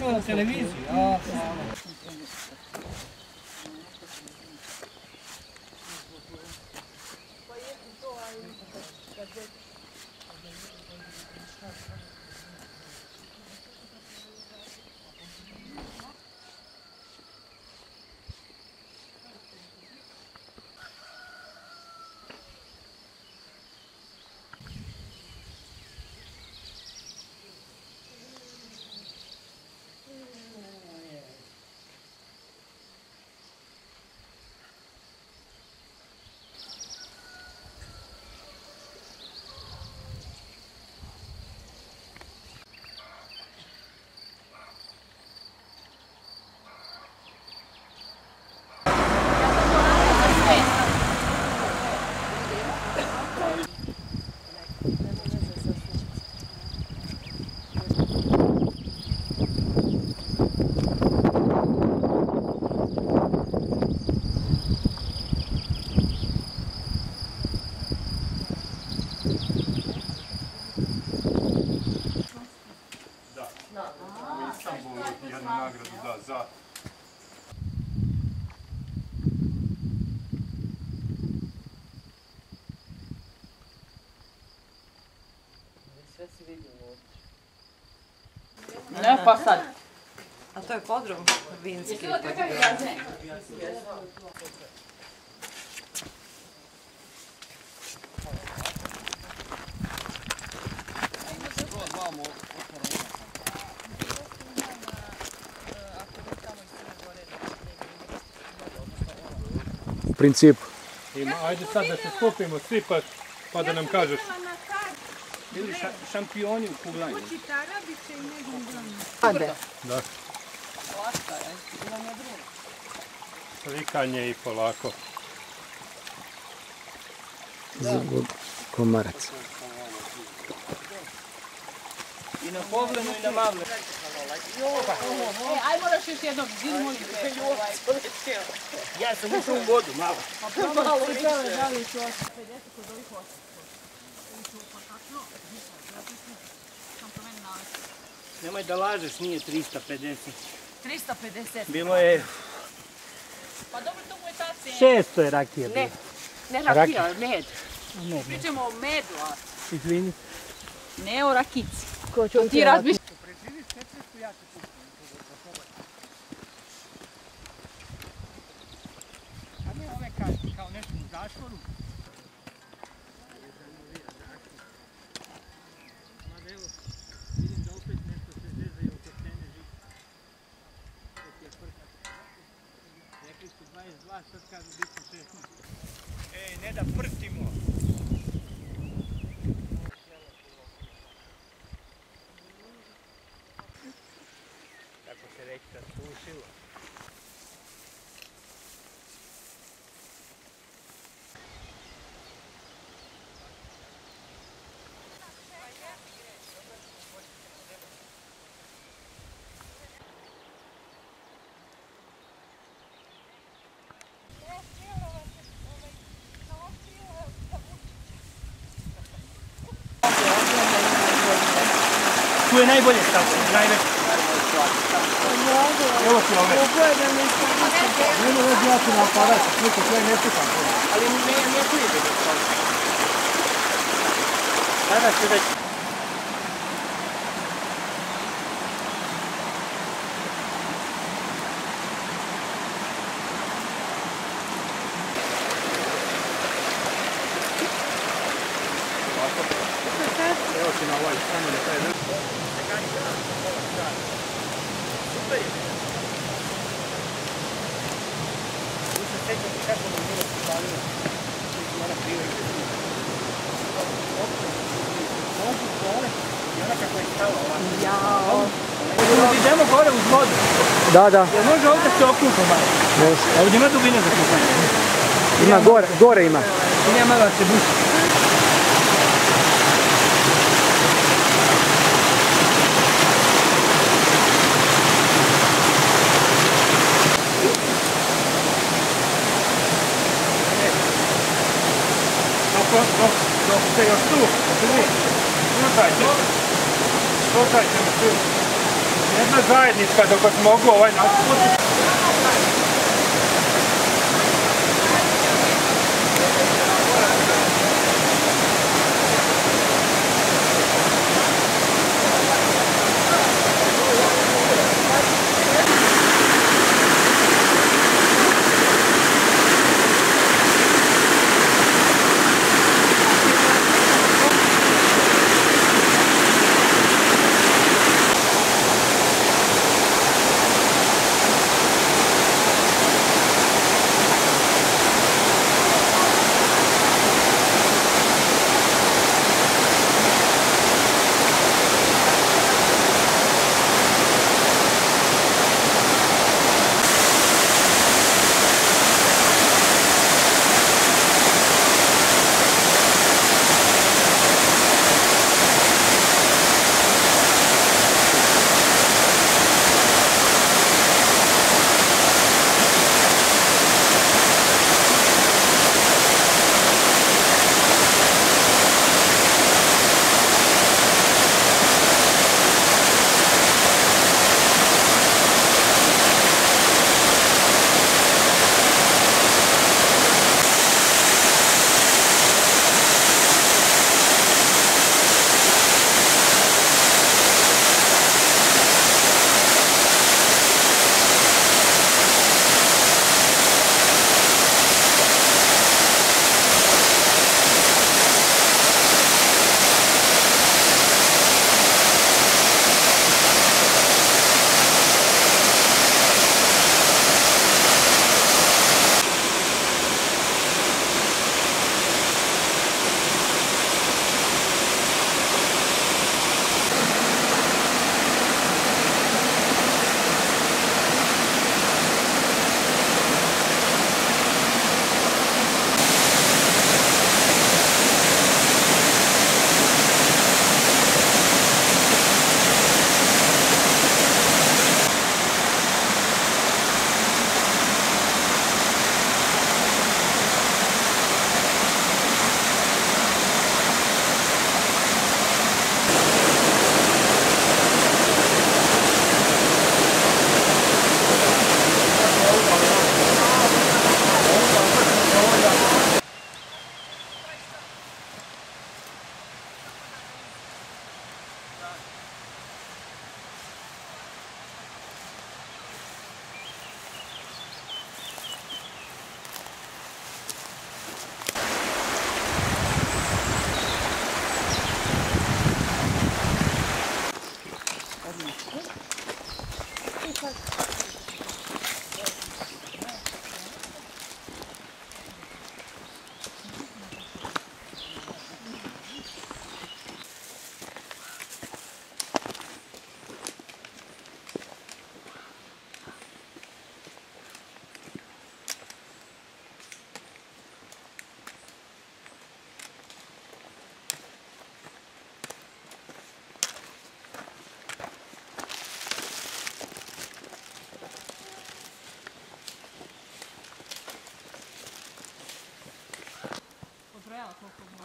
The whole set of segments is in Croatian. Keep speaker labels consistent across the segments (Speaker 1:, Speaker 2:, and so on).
Speaker 1: čuo na
Speaker 2: pa sad.
Speaker 3: A to je podrum vinski.
Speaker 4: U principu.
Speaker 5: Ima, ajde sad da se skupimo svi pa, pa da nam kažeš.
Speaker 1: Bili ša- šampioni u kuglanju.
Speaker 5: Da. Vikanje i polako.
Speaker 4: Zbog komaraca.
Speaker 1: I na povlenu i na mavlenu.
Speaker 2: E, aj moraš još jednom zimu
Speaker 1: Ja sam ušao u vodu malo.
Speaker 2: malo više.
Speaker 1: Nemoj da lažeš, nije 350.
Speaker 2: 350.
Speaker 1: Bilo je
Speaker 2: Pa dobro, to mu je ta cena.
Speaker 1: 600 je rakija bilo.
Speaker 2: Ne, ne rakija, med. Pričamo o medu, a
Speaker 1: Izvini.
Speaker 2: ne o rakici. Ko će ti razmišljati?
Speaker 1: A ne ove kao, kao nešto u zašvoru. Kad sušilo. Tu je najbolje stavljeno, najveće. Evo ti ove. Nema već ja ću na aparat, slike sve ne slušam. Ali ne, ne čujete da to. Sada se već...
Speaker 5: Evo ti na ovaj stranu na taj vrh.
Speaker 1: Super je. Tu se sjećam kako mi je bilo spalio. Ona privrede. Mogu gore i ona kako je stala ovako. Jao. Idemo gore uz vodu.
Speaker 4: Da, da.
Speaker 1: Jel može ovdje se okupati malo?
Speaker 4: Može.
Speaker 1: Ovdje ima dubine za kupanje.
Speaker 4: Ima gore, gore ima.
Speaker 1: I nema da se buši.
Speaker 5: ее штук. Слушайте. Слушайте, ты. Не знаю, не скажу, как
Speaker 1: могу, война.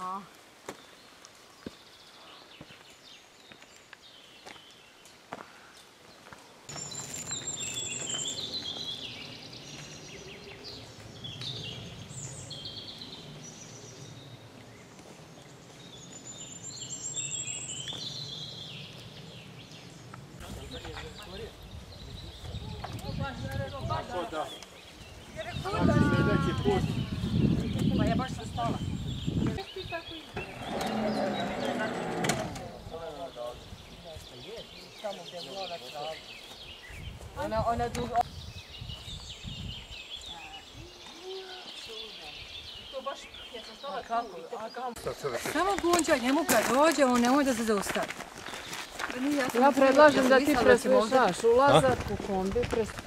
Speaker 1: Oh. Mogu ovaj nasput.
Speaker 2: Samo gunđaj njemu kad dođe, on nemoj da se zaustavi.
Speaker 6: Ja predlažem da ti preslušaš ulazak u kombi, pres-